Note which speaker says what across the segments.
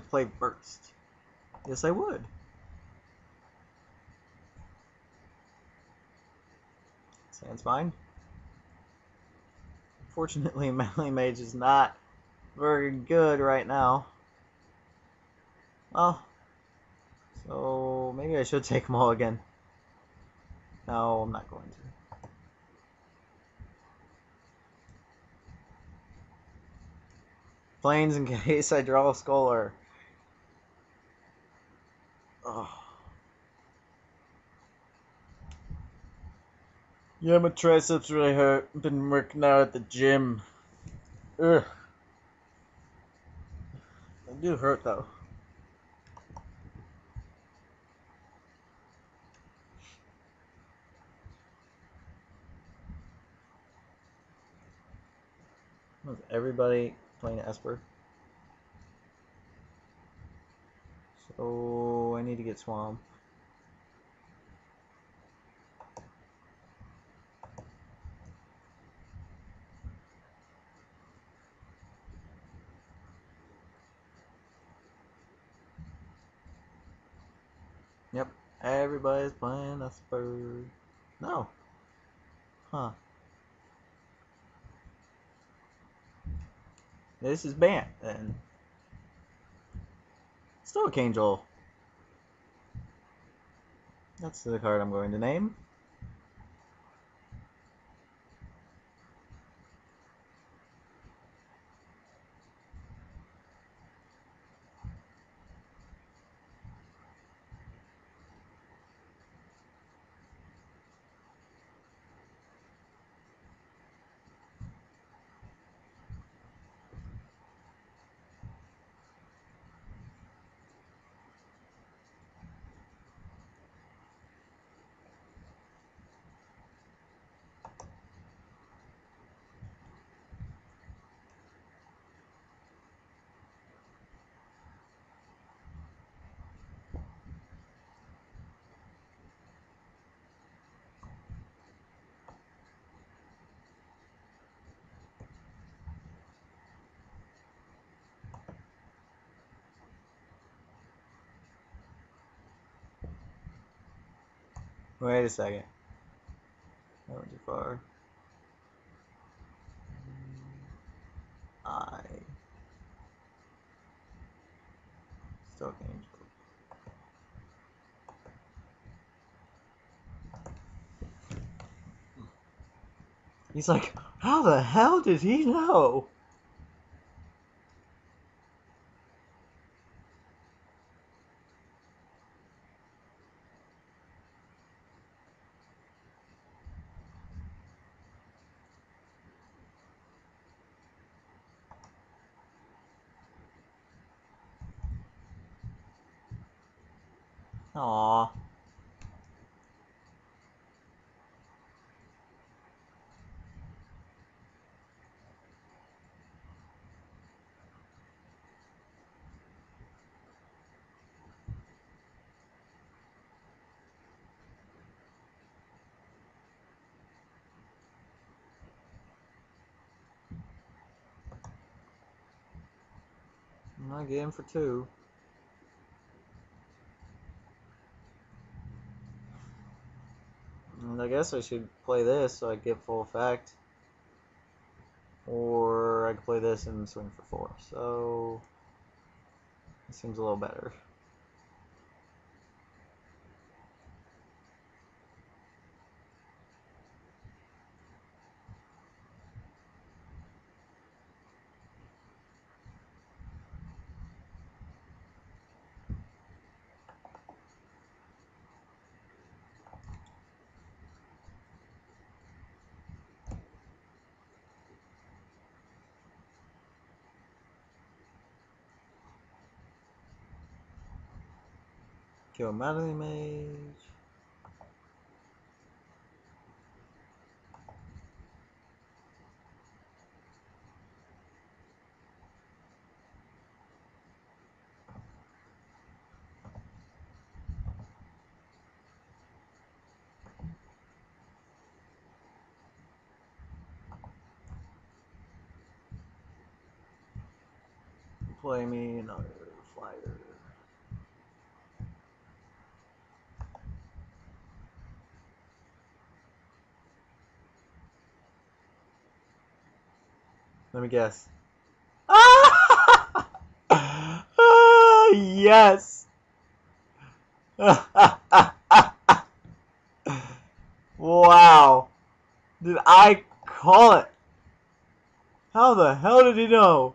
Speaker 1: to play first. Yes, I would. Sounds fine. Fortunately, Meddling Mage is not very good right now. Well, so maybe I should take them all again. No, I'm not going to. Plains in case I draw a Scholar. Oh. Yeah, my triceps really hurt. I've Been working out at the gym. Ugh. They do hurt though. Was everybody playing Esper? So need to get Swamp. Yep, everybody's playing Esper. No. Huh. This is banned then. Stoic Angel. That's the card I'm going to name. Wait a second. That went too far. I. Stoic Angel. He's like, how the hell did he know? Aw. Not getting for two. And I guess I should play this so I get full effect. Or I could play this and swing for four. So it seems a little better. Kill Meddling Mage. Play me another slider. Let me guess. Ah! yes. wow. Did I call it? How the hell did he know?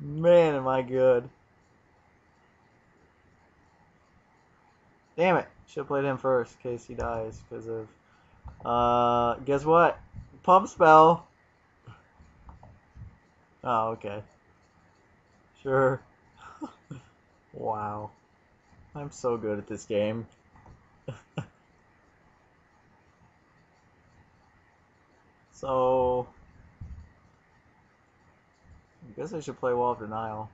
Speaker 1: Man, am I good. Damn it. Should have played him first in case he dies because of... Uh, guess what? Pump spell. Oh, okay. Sure. wow. I'm so good at this game. so... I guess I should play Wall of Denial.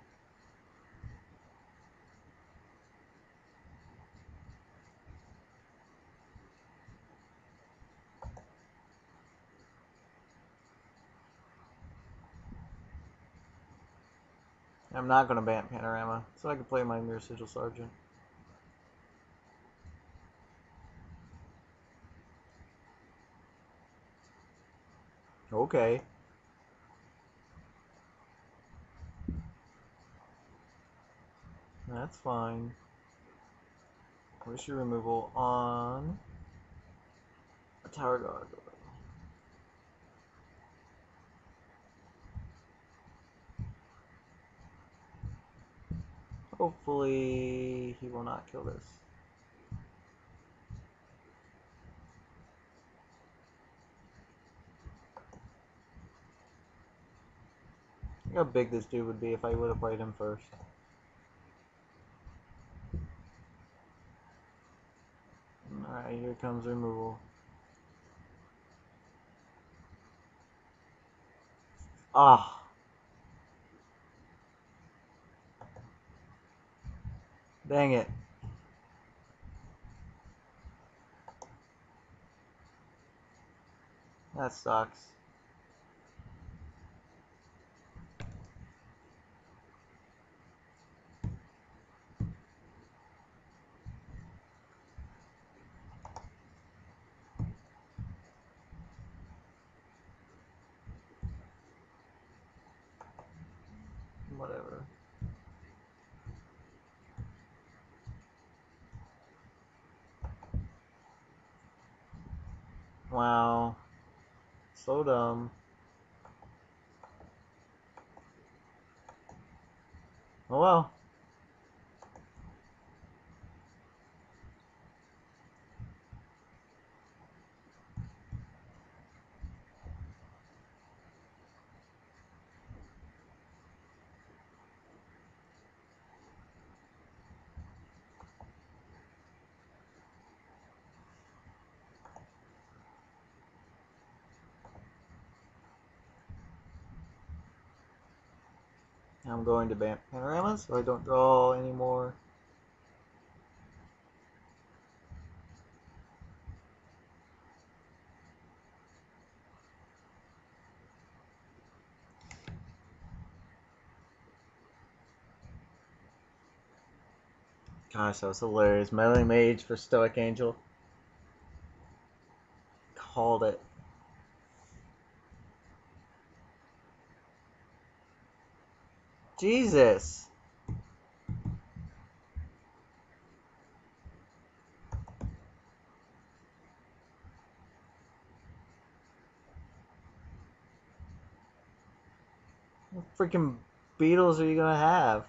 Speaker 1: I'm not going to ban Panorama, so I can play my Mirror Sigil Sergeant. Okay. That's fine. Where's your removal on a tower guard? Hopefully he will not kill this. Look how big this dude would be if I would have played him first. Alright, here comes removal. Ah. Dang it. That sucks. Whatever. Wow. So dumb. Oh well. I'm going to ban panorama so I don't draw anymore. Gosh, that was hilarious. Meddling Mage for Stoic Angel. Called it. Jesus. What freaking beetles are you gonna have?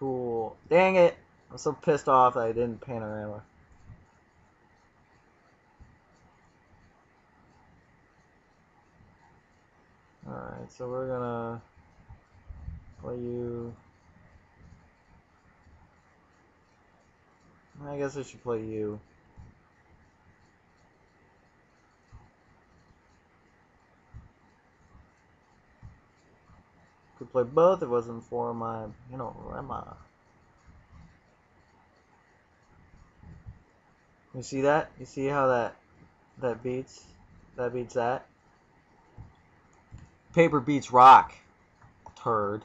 Speaker 1: Cool. Dang it! I'm so pissed off that I didn't panorama. Alright, so we're gonna play you. I guess I should play you. Play both it wasn't for my, you know, Rema. You see that? You see how that that beats that beats that? Paper beats rock, turd.